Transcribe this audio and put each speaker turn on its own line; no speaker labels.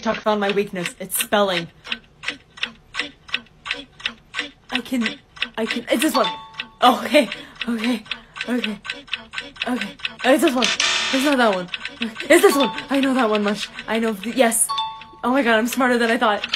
TikTok found my weakness. It's spelling. I can, I can, it's this one. Okay, okay, okay, okay. Oh, it's this one. It's not that one. It's this one. I know that one much. I know, yes. Oh my god, I'm smarter than I thought.